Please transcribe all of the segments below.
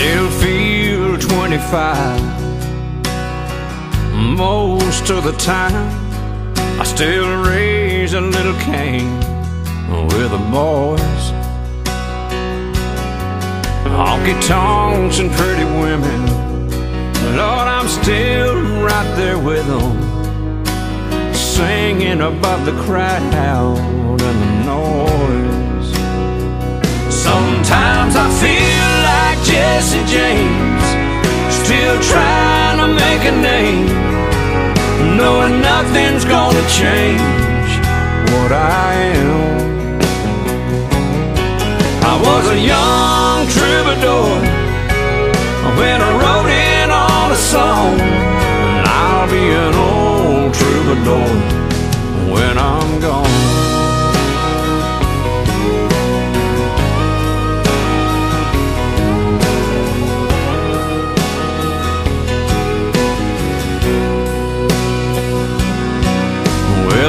still feel 25 most of the time. I still raise a little cane with the boys. Honky tonks and pretty women. Lord, I'm still right there with them, singing above the crowd and the noise. Jesse James, still trying to make a name, knowing nothing's gonna change what I am. I was a young troubadour. When I wrote in on a song, and I'll be an old troubadour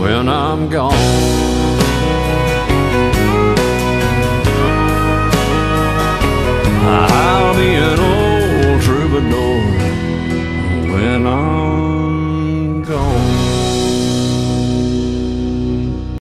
when I'm gone.